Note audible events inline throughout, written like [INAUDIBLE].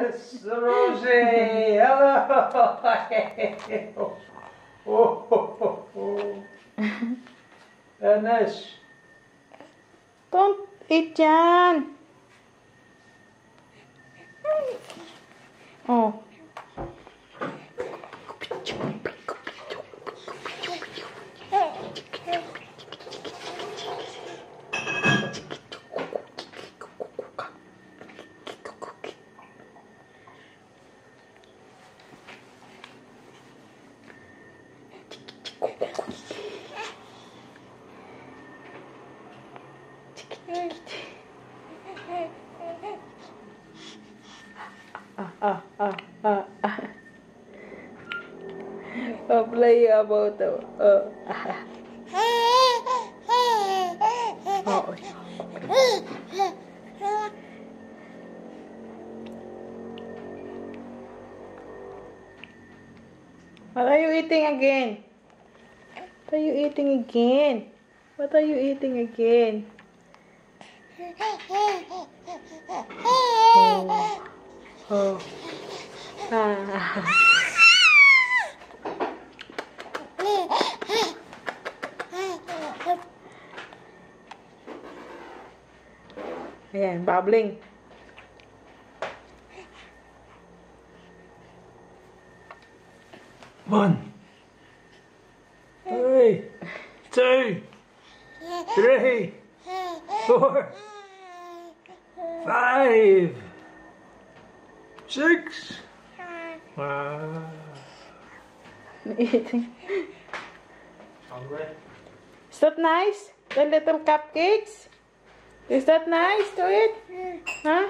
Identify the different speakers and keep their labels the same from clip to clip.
Speaker 1: Yes, Rosie. Hello. oh, oh.
Speaker 2: Don't eat yan. Oh. Ah, ah, ah, ah, play about the. Oh. What are you eating again? What are you eating again? What are you eating again? Oh. Oh. Ah. Ayan, bubbling.
Speaker 1: One. Three. Two. Three. Four. Five. Six. Wow.
Speaker 2: Eating.
Speaker 1: Hungry?
Speaker 2: Is that nice? The little cupcakes? Is that nice to eat? Huh?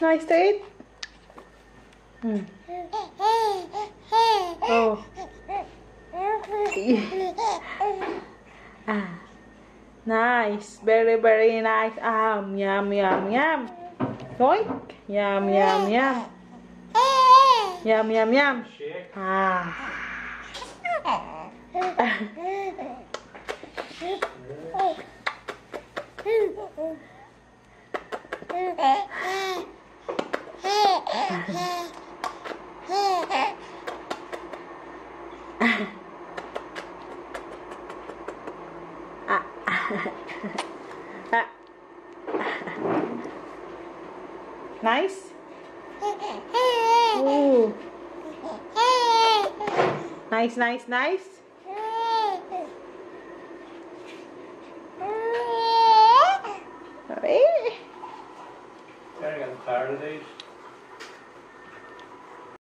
Speaker 2: Nice to eat? Hmm. Oh. [LAUGHS] ah. Nice. Very, very nice. Ah, yum, yum, yum. Yoink. Yum, yum, yum. Yum, yum, yum. Ah. [LAUGHS] [LAUGHS] Nice. Ooh. Nice, nice, nice.
Speaker 1: There, I got tired of these.